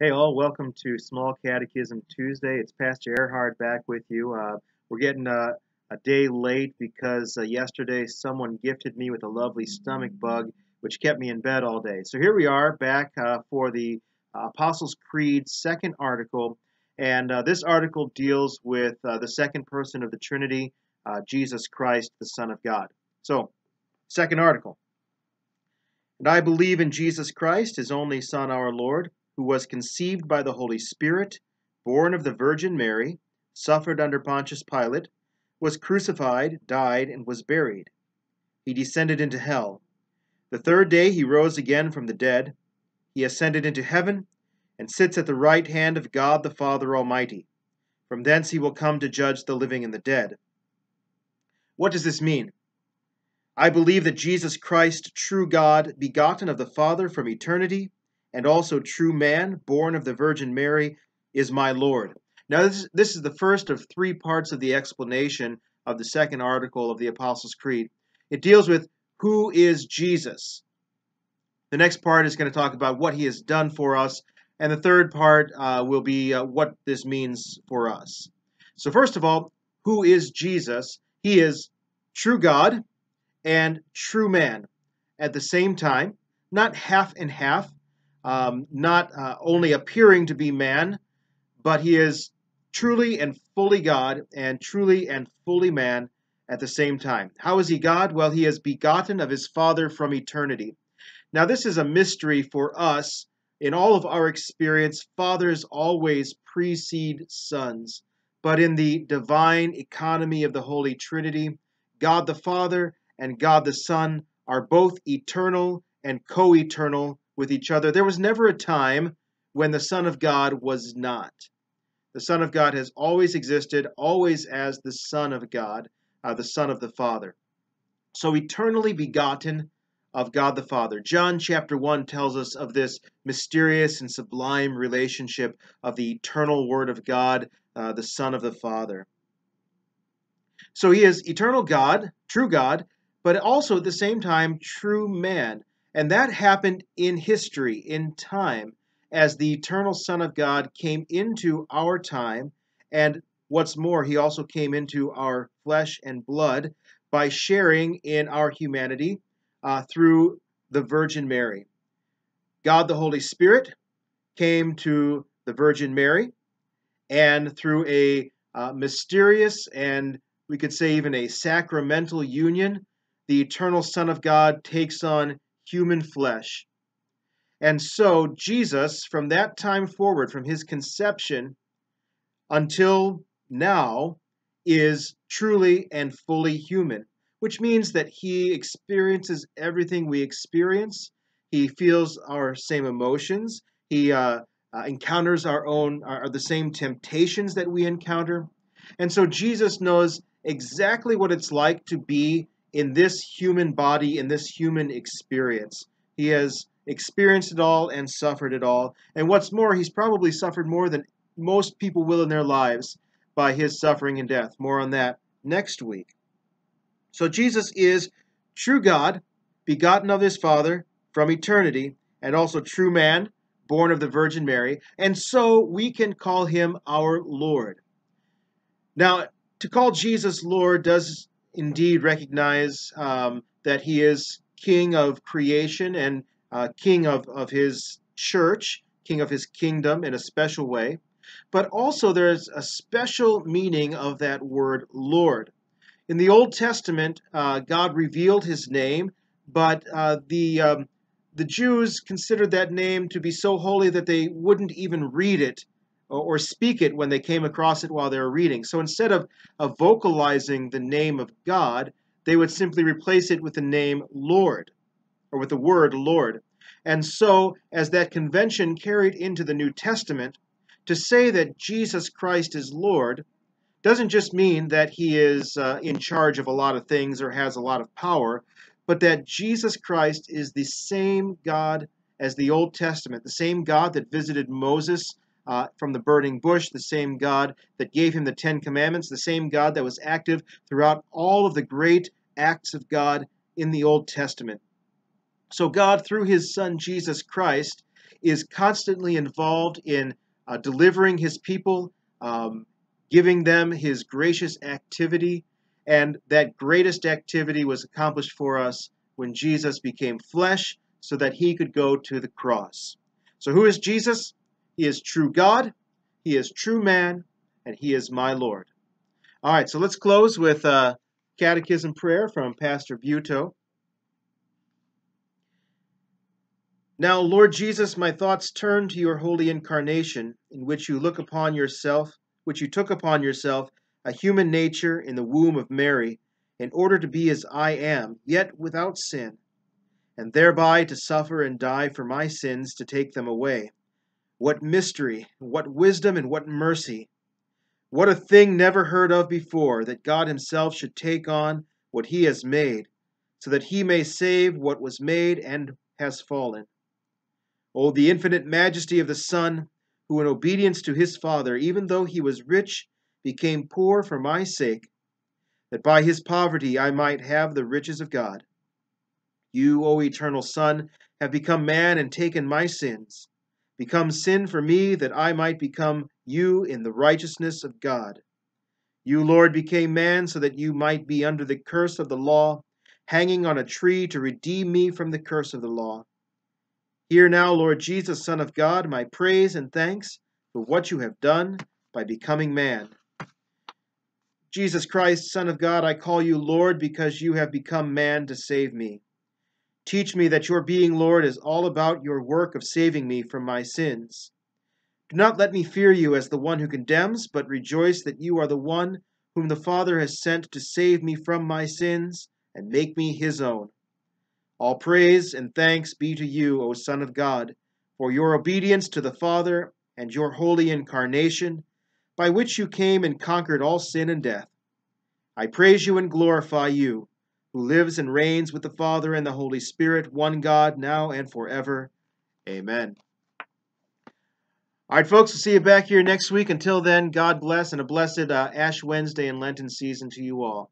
Hey, all, welcome to Small Catechism Tuesday. It's Pastor Erhard back with you. Uh, we're getting uh, a day late because uh, yesterday someone gifted me with a lovely stomach bug, which kept me in bed all day. So here we are back uh, for the uh, Apostles' Creed second article. And this article deals with the second person of the Trinity, Jesus Christ, the Son of God. So, second article. And I believe in Jesus Christ, his only Son, our Lord who was conceived by the Holy Spirit, born of the Virgin Mary, suffered under Pontius Pilate, was crucified, died, and was buried. He descended into hell. The third day he rose again from the dead. He ascended into heaven and sits at the right hand of God the Father Almighty. From thence he will come to judge the living and the dead. What does this mean? I believe that Jesus Christ, true God, begotten of the Father from eternity, and also true man, born of the Virgin Mary, is my Lord. Now, this, this is the first of three parts of the explanation of the second article of the Apostles' Creed. It deals with who is Jesus. The next part is going to talk about what he has done for us, and the third part uh, will be uh, what this means for us. So, first of all, who is Jesus? He is true God and true man at the same time, not half and half, um, not uh, only appearing to be man, but he is truly and fully God and truly and fully man at the same time. How is he God? Well, he is begotten of his Father from eternity. Now, this is a mystery for us. In all of our experience, fathers always precede sons. But in the divine economy of the Holy Trinity, God the Father and God the Son are both eternal and co eternal with each other. There was never a time when the Son of God was not. The Son of God has always existed, always as the Son of God, uh, the Son of the Father. So eternally begotten of God the Father. John chapter 1 tells us of this mysterious and sublime relationship of the eternal Word of God, uh, the Son of the Father. So he is eternal God, true God, but also at the same time true man. And that happened in history, in time, as the eternal Son of God came into our time. And what's more, he also came into our flesh and blood by sharing in our humanity uh, through the Virgin Mary. God the Holy Spirit came to the Virgin Mary, and through a uh, mysterious and we could say even a sacramental union, the eternal Son of God takes on human flesh. And so, Jesus, from that time forward, from his conception until now, is truly and fully human, which means that he experiences everything we experience. He feels our same emotions. He uh, uh, encounters our own, are the same temptations that we encounter. And so, Jesus knows exactly what it's like to be in this human body, in this human experience. He has experienced it all and suffered it all. And what's more, he's probably suffered more than most people will in their lives by his suffering and death. More on that next week. So Jesus is true God, begotten of his Father from eternity, and also true man, born of the Virgin Mary. And so we can call him our Lord. Now, to call Jesus Lord does indeed recognize um, that he is king of creation and uh, king of, of his church, king of his kingdom in a special way. But also, there's a special meaning of that word Lord. In the Old Testament, uh, God revealed his name, but uh, the, um, the Jews considered that name to be so holy that they wouldn't even read it or speak it when they came across it while they were reading. So instead of, of vocalizing the name of God, they would simply replace it with the name Lord, or with the word Lord. And so, as that convention carried into the New Testament, to say that Jesus Christ is Lord doesn't just mean that he is uh, in charge of a lot of things or has a lot of power, but that Jesus Christ is the same God as the Old Testament, the same God that visited Moses uh, from the burning bush, the same God that gave him the Ten Commandments, the same God that was active throughout all of the great acts of God in the Old Testament. So, God, through his Son Jesus Christ, is constantly involved in uh, delivering his people, um, giving them his gracious activity, and that greatest activity was accomplished for us when Jesus became flesh so that he could go to the cross. So, who is Jesus? He is true God, he is true man, and he is my Lord. All right, so let's close with a catechism prayer from Pastor Buetow. Now, Lord Jesus, my thoughts turn to your holy incarnation, in which you look upon yourself, which you took upon yourself a human nature in the womb of Mary, in order to be as I am, yet without sin, and thereby to suffer and die for my sins to take them away. What mystery, what wisdom, and what mercy! What a thing never heard of before, that God Himself should take on what He has made, so that He may save what was made and has fallen. Oh, the infinite majesty of the Son, who in obedience to His Father, even though He was rich, became poor for my sake, that by His poverty I might have the riches of God. You, O eternal Son, have become man and taken my sins become sin for me that I might become you in the righteousness of God. You, Lord, became man so that you might be under the curse of the law, hanging on a tree to redeem me from the curse of the law. Hear now, Lord Jesus, Son of God, my praise and thanks for what you have done by becoming man. Jesus Christ, Son of God, I call you Lord because you have become man to save me. Teach me that your being Lord is all about your work of saving me from my sins. Do not let me fear you as the one who condemns, but rejoice that you are the one whom the Father has sent to save me from my sins and make me his own. All praise and thanks be to you, O Son of God, for your obedience to the Father and your holy incarnation, by which you came and conquered all sin and death. I praise you and glorify you who lives and reigns with the Father and the Holy Spirit, one God, now and forever. Amen. All right, folks, we'll see you back here next week. Until then, God bless and a blessed uh, Ash Wednesday and Lenten season to you all.